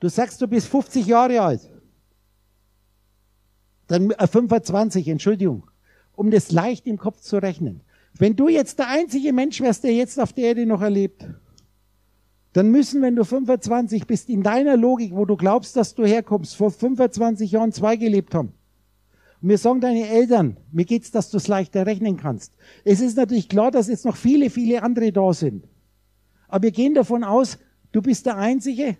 Du sagst, du bist 50 Jahre alt. Dann äh, 25, Entschuldigung, um das leicht im Kopf zu rechnen. Wenn du jetzt der einzige Mensch wärst, der jetzt auf der Erde noch erlebt, dann müssen, wenn du 25 bist, in deiner Logik, wo du glaubst, dass du herkommst, vor 25 Jahren zwei gelebt haben. Und mir sagen deine Eltern, mir geht's, dass du es leichter rechnen kannst. Es ist natürlich klar, dass jetzt noch viele, viele andere da sind. Aber wir gehen davon aus, du bist der Einzige.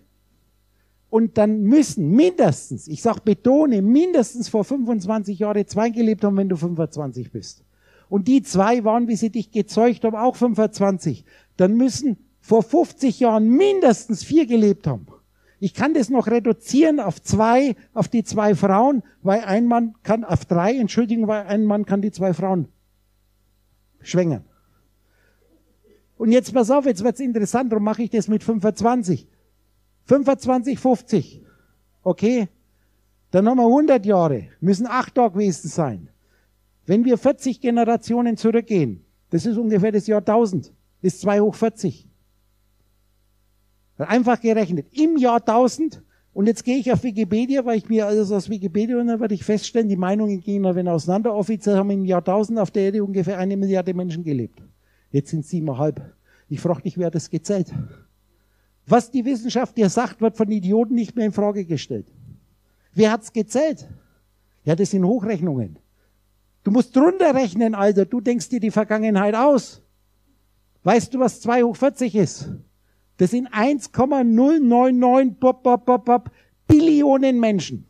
Und dann müssen mindestens, ich sag betone, mindestens vor 25 Jahren zwei gelebt haben, wenn du 25 bist. Und die zwei waren, wie sie dich gezeugt haben, auch 25. Dann müssen vor 50 Jahren mindestens vier gelebt haben. Ich kann das noch reduzieren auf zwei, auf die zwei Frauen, weil ein Mann kann, auf drei, Entschuldigung, weil ein Mann kann die zwei Frauen schwängern. Und jetzt pass auf, jetzt wird's interessant, darum mache ich das mit 25. 25, 50. Okay? Dann haben wir 100 Jahre, müssen acht Tage gewesen sein. Wenn wir 40 Generationen zurückgehen, das ist ungefähr das Jahr 1000, ist 2 hoch 40. Einfach gerechnet. Im Jahr 1000, und jetzt gehe ich auf Wikipedia, weil ich mir alles aus Wikipedia und dann werde ich feststellen, die Meinungen gehen da wenn auseinander. Offiziell haben im Jahr 1000 auf der Erde ungefähr eine Milliarde Menschen gelebt. Jetzt sind siebeneinhalb. Ich frage dich, wer das gezählt? Was die Wissenschaft dir sagt, wird von Idioten nicht mehr in Frage gestellt. Wer hat's gezählt? Ja, das sind Hochrechnungen. Du musst drunter rechnen, Alter. Du denkst dir die Vergangenheit aus. Weißt du, was 2 hoch 40 ist? Das sind 1,099 bop, bop, bop, bop, Billionen Menschen.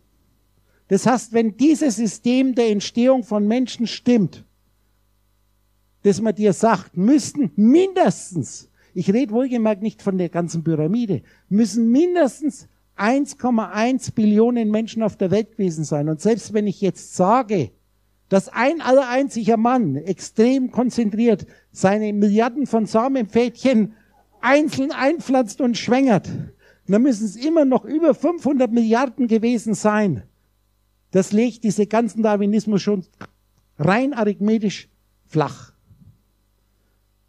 Das heißt, wenn dieses System der Entstehung von Menschen stimmt, dass man dir sagt, müssten mindestens, ich rede wohlgemerkt nicht von der ganzen Pyramide, müssen mindestens 1,1 Billionen Menschen auf der Welt gewesen sein. Und selbst wenn ich jetzt sage, dass ein aller einziger Mann extrem konzentriert seine Milliarden von Samenpfädchen einzeln einpflanzt und schwängert, dann müssen es immer noch über 500 Milliarden gewesen sein. Das legt diese ganzen Darwinismus schon rein arithmetisch flach.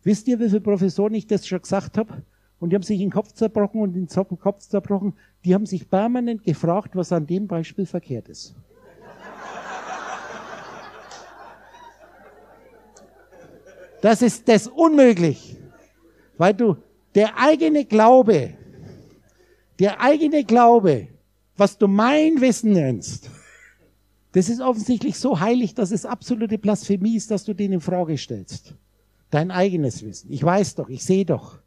Wisst ihr, wie viele Professoren ich das schon gesagt habe? Und die haben sich den Kopf zerbrochen und den Kopf zerbrochen. Die haben sich permanent gefragt, was an dem Beispiel verkehrt ist. Das ist das unmöglich. Weil du der eigene Glaube, der eigene Glaube, was du mein Wissen nennst, das ist offensichtlich so heilig, dass es absolute Blasphemie ist, dass du den in Frage stellst. Dein eigenes Wissen. Ich weiß doch, ich sehe doch.